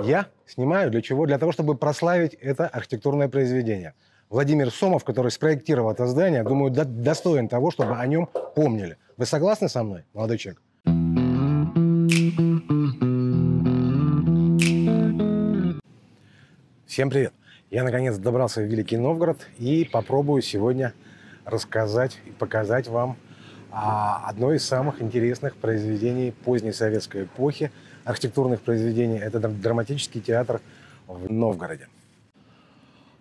Я снимаю для чего? Для того, чтобы прославить это архитектурное произведение. Владимир Сомов, который спроектировал это здание, думаю, до- достоин того, чтобы о нем помнили. Вы согласны со мной, молодой человек? Всем привет! Я наконец добрался в Великий Новгород и попробую сегодня рассказать и показать вам а, одно из самых интересных произведений поздней советской эпохи, архитектурных произведений. Это драм- драматический театр в Новгороде.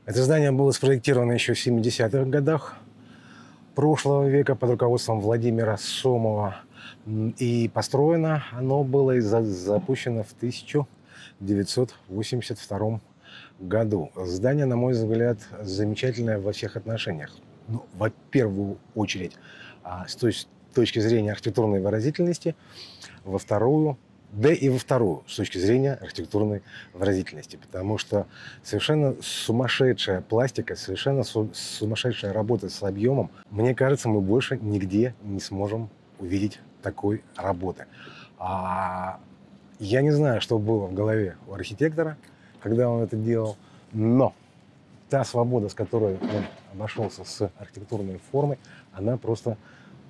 Это здание было спроектировано еще в 70-х годах прошлого века под руководством Владимира Сомова. И построено оно было и за- запущено в 1982 году. Здание, на мой взгляд, замечательное во всех отношениях. Ну, во первую очередь, а, с точки зрения архитектурной выразительности, во вторую, да и во вторую, с точки зрения архитектурной выразительности. Потому что совершенно сумасшедшая пластика, совершенно су- сумасшедшая работа с объемом. Мне кажется, мы больше нигде не сможем увидеть такой работы. А, я не знаю, что было в голове у архитектора, когда он это делал, но та свобода, с которой он обошелся с архитектурной формой, она просто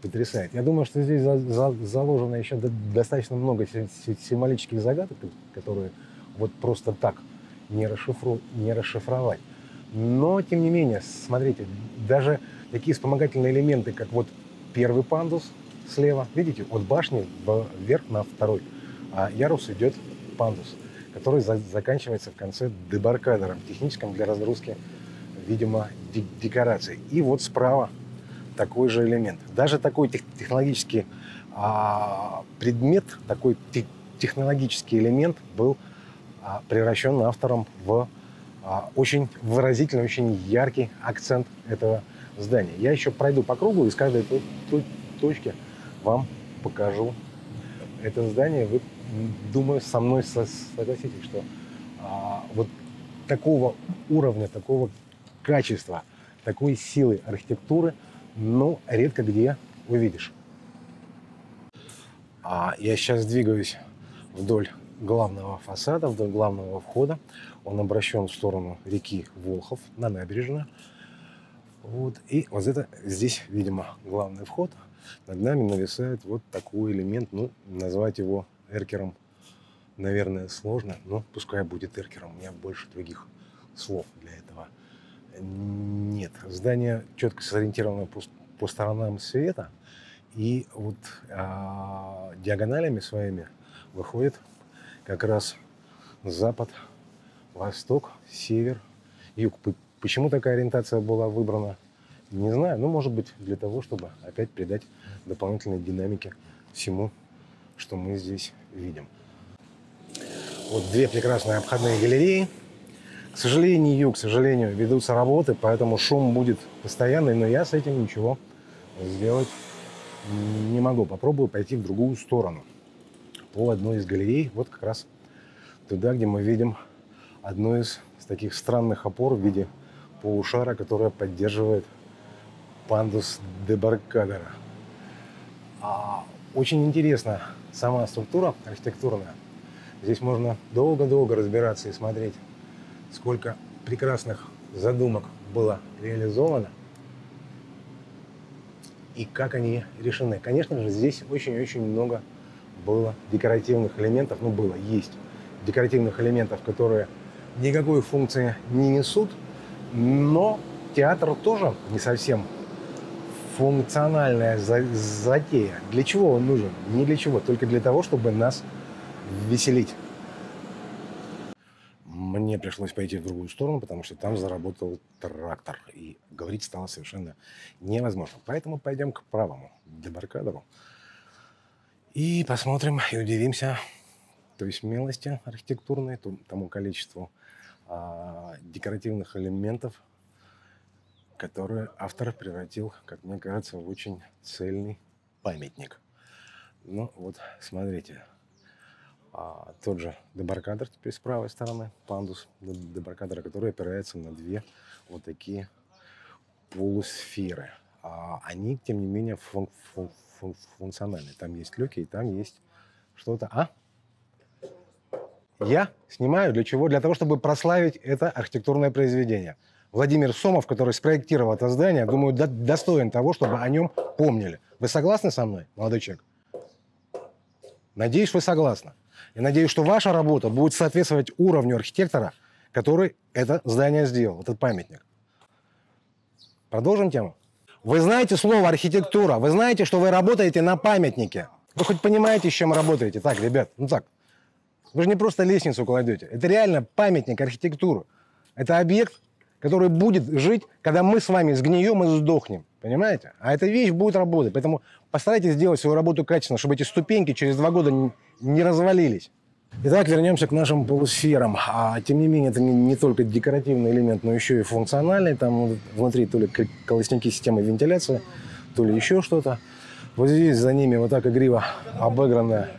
потрясает. Я думаю, что здесь за- за- заложено еще до- достаточно много си- си- символических загадок, которые вот просто так не, расшифру, не расшифровать. Но, тем не менее, смотрите, даже такие вспомогательные элементы, как вот первый пандус слева, видите, от башни вверх на второй а ярус идет пандус, который за- заканчивается в конце дебаркадером, техническим для разгрузки, видимо, де- декораций. И вот справа такой же элемент. Даже такой тех- технологический а, предмет, такой те- технологический элемент был а, превращен автором в а, очень выразительный, очень яркий акцент этого здания. Я еще пройду по кругу и с каждой то- то- точки вам покажу это здание. Вы, думаю, со мной со- согласитесь, что а, вот такого уровня, такого качества, такой силы архитектуры, ну, редко где увидишь. А я сейчас двигаюсь вдоль главного фасада, вдоль главного входа. Он обращен в сторону реки Волхов на набережную. Вот. И вот это здесь, видимо, главный вход. Над нами нависает вот такой элемент. Ну, назвать его эркером, наверное, сложно, но пускай будет эркером. У меня больше других слов для этого нет. Здание четко сориентировано по, по сторонам света. И вот а, диагоналями своими выходит как раз запад, восток, север, юг. Почему такая ориентация была выбрана, не знаю. Ну, может быть, для того, чтобы опять придать дополнительной динамики всему, что мы здесь видим. Вот две прекрасные обходные галереи. К сожалению, к сожалению, ведутся работы, поэтому шум будет постоянный, но я с этим ничего сделать не могу. Попробую пойти в другую сторону. По одной из галерей, вот как раз туда, где мы видим одну из таких странных опор в виде полушара, которая поддерживает пандус дебаркадера. А, очень интересна сама структура архитектурная. Здесь можно долго-долго разбираться и смотреть, сколько прекрасных задумок было реализовано и как они решены. Конечно же, здесь очень-очень много было декоративных элементов, ну было, есть декоративных элементов, которые никакой функции не несут, но театр тоже не совсем функциональная за- затея. Для чего он нужен? Не для чего, только для того, чтобы нас веселить. Мне пришлось пойти в другую сторону, потому что там заработал трактор, и говорить стало совершенно невозможно. Поэтому пойдем к правому дебаркадеру и посмотрим и удивимся той смелости архитектурной, том- тому количеству а, декоративных элементов, которые автор превратил, как мне кажется, в очень цельный памятник. Ну вот, смотрите, а, тот же дебаркадер теперь с правой стороны, пандус дебаркадера, который опирается на две вот такие полусферы. А они, тем не менее, фун- фун- фун- функциональны. Там есть люки, и там есть что-то. А? Я снимаю для чего? Для того, чтобы прославить это архитектурное произведение. Владимир Сомов, который спроектировал это здание, думаю, до- достоин того, чтобы о нем помнили. Вы согласны со мной, молодой человек? Надеюсь, вы согласны. Я надеюсь, что ваша работа будет соответствовать уровню архитектора, который это здание сделал, этот памятник. Продолжим тему. Вы знаете слово архитектура, вы знаете, что вы работаете на памятнике. Вы хоть понимаете, с чем работаете? Так, ребят, ну так. Вы же не просто лестницу кладете. Это реально памятник архитектуры. Это объект, который будет жить, когда мы с вами сгнием и сдохнем. Понимаете? А эта вещь будет работать. Поэтому постарайтесь сделать свою работу качественно, чтобы эти ступеньки через два года не- развалились. Итак, вернемся к нашим полусферам. А, тем не менее, это не, не только декоративный элемент, но еще и функциональный. Там внутри то ли колосники системы вентиляции, то ли еще что-то. Вот здесь за ними вот так игриво обыгранная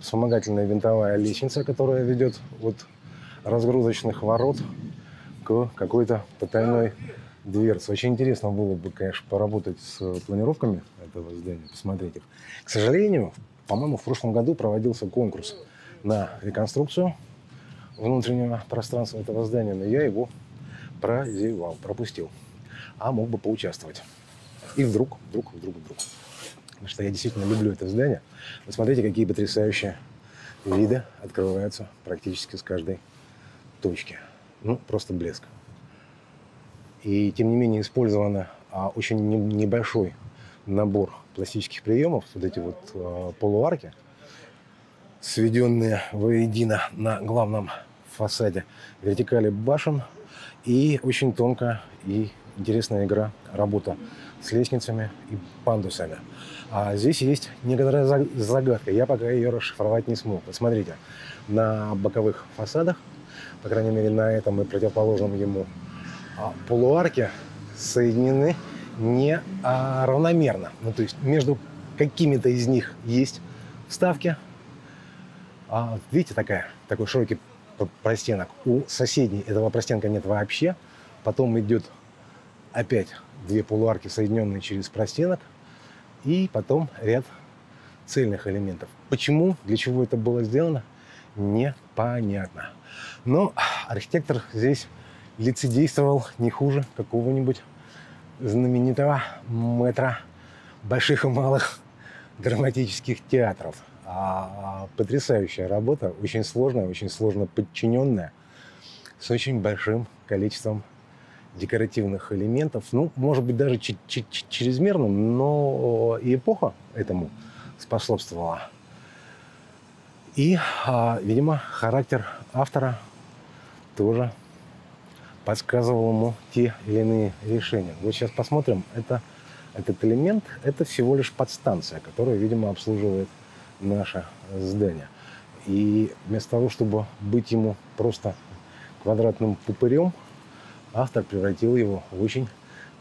вспомогательная винтовая лестница, которая ведет от разгрузочных ворот к какой-то потайной дверце. Очень интересно было бы, конечно, поработать с планировками этого здания, посмотреть их. К сожалению, по-моему, в прошлом году проводился конкурс на реконструкцию внутреннего пространства этого здания, но я его прозевал, пропустил. А мог бы поучаствовать. И вдруг, вдруг, вдруг, вдруг. Потому что я действительно люблю это здание. Вы смотрите, какие потрясающие виды открываются практически с каждой точки. Ну, просто блеск. И тем не менее использовано а, очень не- небольшой набор пластических приемов, вот эти вот а, полуарки, сведенные воедино на главном фасаде вертикали башен и очень тонкая и интересная игра, работа с лестницами и пандусами. А здесь есть некоторая за- загадка. Я пока ее расшифровать не смог. Вот смотрите, на боковых фасадах, по крайней мере на этом и противоположном ему, полуарки соединены не а, равномерно. Ну, то есть между какими-то из них есть вставки. А, видите, такая, такой широкий простенок. У соседней этого простенка нет вообще. Потом идет опять две полуарки, соединенные через простенок. И потом ряд цельных элементов. Почему, для чего это было сделано, непонятно. Но архитектор здесь лицедействовал не хуже какого-нибудь знаменитого метра больших и малых драматических театров. А, потрясающая работа, очень сложная, очень сложно подчиненная, с очень большим количеством декоративных элементов. Ну, может быть, даже чрезмерным, но и эпоха этому способствовала. И, а, видимо, характер автора тоже подсказывал ему те или иные решения. Вот сейчас посмотрим, это, этот элемент, это всего лишь подстанция, которая, видимо, обслуживает наше здание. И вместо того, чтобы быть ему просто квадратным пупырем, автор превратил его в очень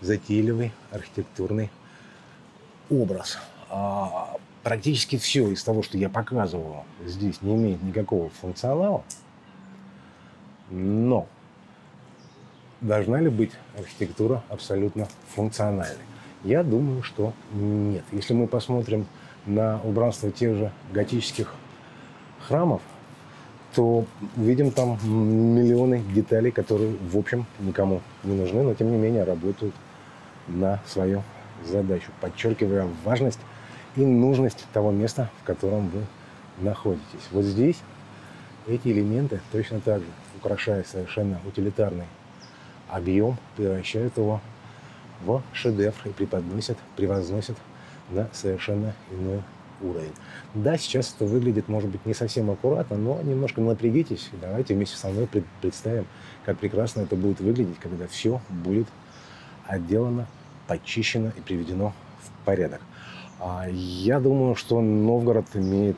затейливый архитектурный образ. А, практически все из того, что я показывал здесь, не имеет никакого функционала. Но должна ли быть архитектура абсолютно функциональной? Я думаю, что нет. Если мы посмотрим на убранство тех же готических храмов, то увидим там миллионы деталей, которые, в общем, никому не нужны, но тем не менее работают на свою задачу, подчеркивая важность и нужность того места, в котором вы находитесь. Вот здесь эти элементы точно так же, украшая совершенно утилитарный объем, превращают его в шедевр и преподносят, превозносят на совершенно иной уровень. Да, сейчас это выглядит, может быть, не совсем аккуратно, но немножко напрягитесь давайте вместе со мной пред- представим, как прекрасно это будет выглядеть, когда все будет отделано, почищено и приведено в порядок. А Я думаю, что Новгород имеет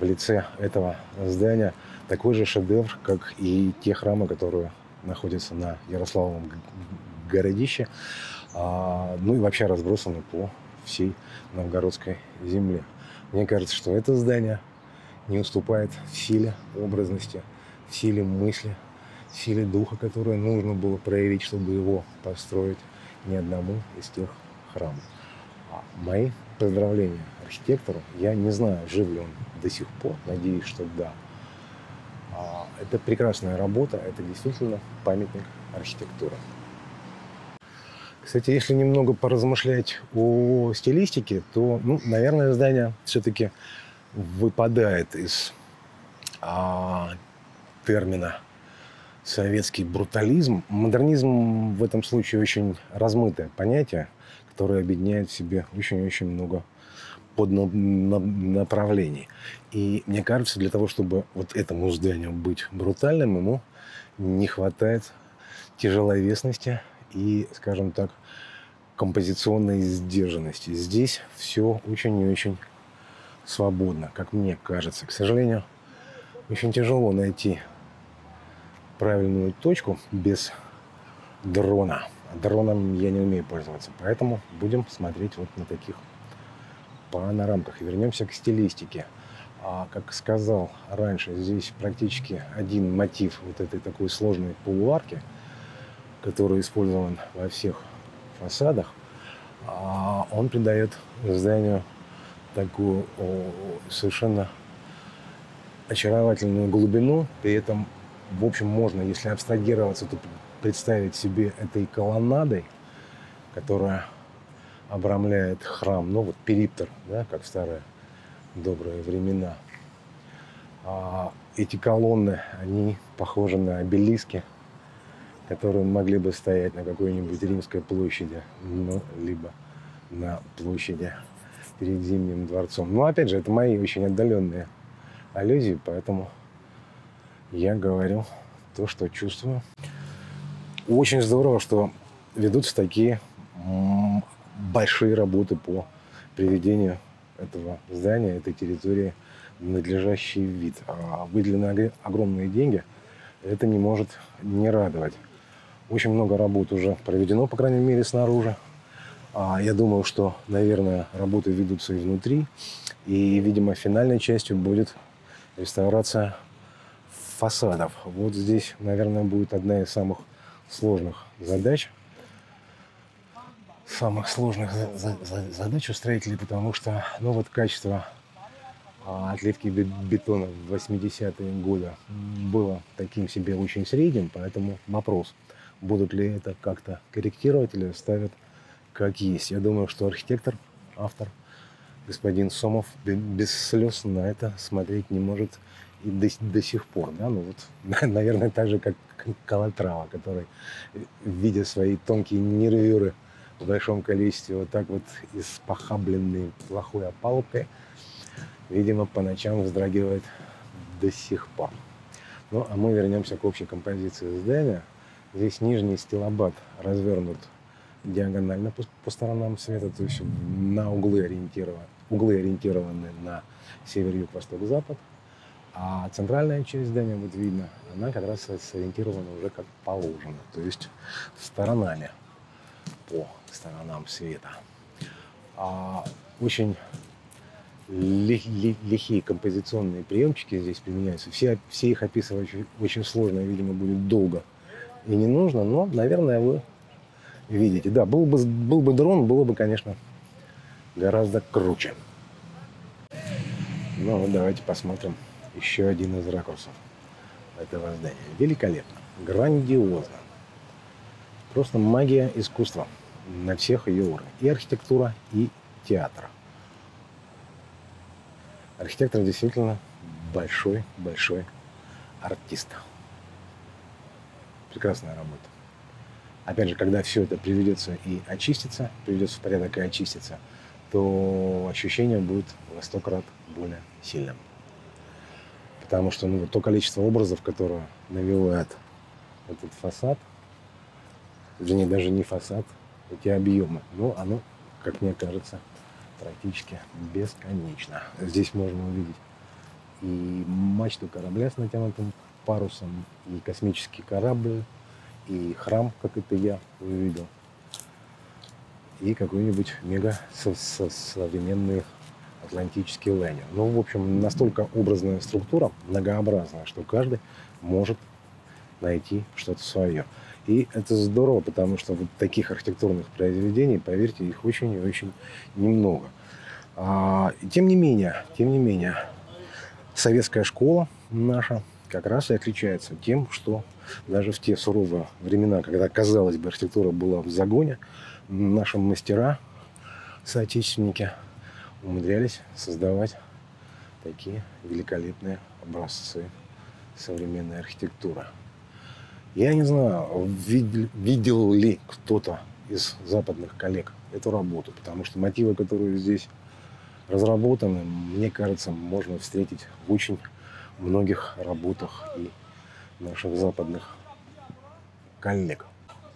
в лице этого здания такой же шедевр, как и те храмы, которые находятся на Ярославовом городище, а, ну и вообще разбросаны по всей новгородской земле. Мне кажется, что это здание не уступает в силе образности, в силе мысли, в силе духа, которое нужно было проявить, чтобы его построить ни одному из тех храмов. А Мои поздравления архитектору. Я не знаю, жив ли он до сих пор, надеюсь, что да. А, это прекрасная работа, это действительно памятник архитектуры. Кстати, если немного поразмышлять о стилистике, то, ну, наверное, здание все-таки выпадает из а, термина советский брутализм. Модернизм в этом случае очень размытое понятие, которое объединяет в себе очень-очень много поднаправлений. И мне кажется, для того, чтобы вот этому зданию быть брутальным, ему не хватает тяжеловесности и, скажем так, композиционной сдержанности. Здесь все очень и очень свободно, как мне кажется. К сожалению, очень тяжело найти правильную точку без дрона. Дроном я не умею пользоваться, поэтому будем смотреть вот на таких панорамках. Вернемся к стилистике. А, как сказал раньше, здесь практически один мотив вот этой такой сложной полуарки, который использован во всех фасадах, а, он придает зданию такую совершенно очаровательную глубину. При этом, в общем, можно, если абстрагироваться, то представить себе этой колоннадой, которая обрамляет храм, ну вот периптер, да, как в старые добрые времена. А эти колонны, они похожи на обелиски, которые могли бы стоять на какой-нибудь римской площади, ну, либо на площади перед Зимним дворцом. Но опять же, это мои очень отдаленные аллюзии, поэтому я говорю то, что чувствую. Очень здорово, что ведутся такие большие работы по приведению этого здания, этой территории в надлежащий вид. А выделены огромные деньги, это не может не радовать. Очень много работ уже проведено, по крайней мере, снаружи. А я думаю, что, наверное, работы ведутся и внутри. И, видимо, финальной частью будет реставрация фасадов. Вот здесь, наверное, будет одна из самых сложных задач. Самых сложных задач у строителей, потому что, ну вот качество а, отливки бетона в 80-е годы было таким себе очень средним, поэтому вопрос, будут ли это как-то корректировать или ставят как есть. Я думаю, что архитектор, автор, господин Сомов без слез на это смотреть не может и до, до сих пор. Да? Ну вот, наверное, так же, как Калатрава, который, видя свои тонкие нервюры в большом количестве, вот так вот из похабленной плохой опалубкой, видимо, по ночам вздрагивает до сих пор. Ну, а мы вернемся к общей композиции здания. Здесь нижний стилобат развернут диагонально по, по сторонам света, то есть на углы ориентированы, углы ориентированы на север, юг, восток, запад. А центральная часть здания, вот видно, она как раз сориентирована уже как положено, то есть сторонами по сторонам света. А очень лихие композиционные приемчики здесь применяются. Все, все их описывать очень, сложно, видимо, будет долго и не нужно, но, наверное, вы видите. Да, был бы, был бы дрон, было бы, конечно, гораздо круче. Ну вот давайте посмотрим еще один из ракурсов этого здания. Великолепно, грандиозно. Просто магия искусства на всех ее уровнях. И архитектура, и театр. Архитектор действительно большой-большой артист. Прекрасная работа. Опять же, когда все это приведется и очистится, приведется в порядок и очистится, то ощущение будет во сто крат более сильным. Потому что ну, то количество образов, которое навевает этот фасад, вернее, даже не фасад, эти объемы, но оно, как мне кажется, практически бесконечно. Здесь можно увидеть и мачту корабля с натянутым парусом, и космический корабль, и храм, как это я увидел, и какой-нибудь мега современный атлантический лайнер. Ну, в общем, настолько образная структура, многообразная, что каждый может найти что-то свое. И это здорово, потому что вот таких архитектурных произведений, поверьте, их очень и очень немного. А, тем не менее, тем не менее, советская школа наша как раз и отличается тем, что даже в те суровые времена, когда, казалось бы, архитектура была в загоне, наши мастера, соотечественники умудрялись создавать такие великолепные образцы современной архитектуры. Я не знаю, видел, видел ли кто-то из западных коллег эту работу, потому что мотивы, которые здесь разработаны, мне кажется, можно встретить в очень многих работах и наших западных коллег.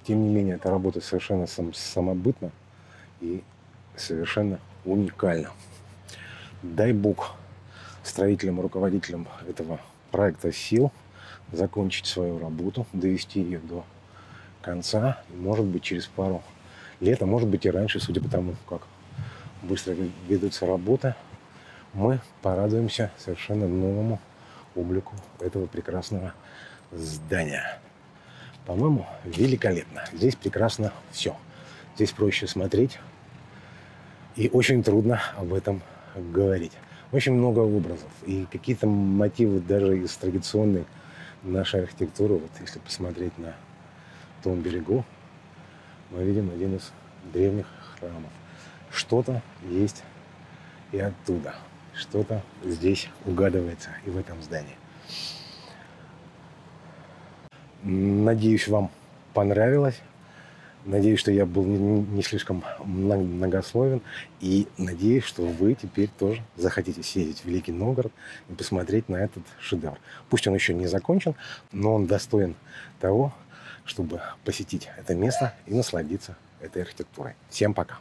Тем не менее, эта работа совершенно сам, самобытна и совершенно уникальна. Дай бог строителям, руководителям этого проекта сил закончить свою работу, довести ее до конца, может быть, через пару лет, а может быть и раньше, судя по тому, как быстро ведутся работы, мы порадуемся совершенно новому облику этого прекрасного здания. По-моему, великолепно. Здесь прекрасно все. Здесь проще смотреть и очень трудно об этом говорить. Очень много образов и какие-то мотивы даже из традиционной нашей архитектуры. Вот если посмотреть на том берегу, мы видим один из древних храмов. Что-то есть и оттуда. Что-то здесь угадывается и в этом здании. Надеюсь, вам понравилось. Надеюсь, что я был не, слишком многословен. И надеюсь, что вы теперь тоже захотите съездить в Великий Новгород и посмотреть на этот шедевр. Пусть он еще не закончен, но он достоин того, чтобы посетить это место и насладиться этой архитектурой. Всем пока!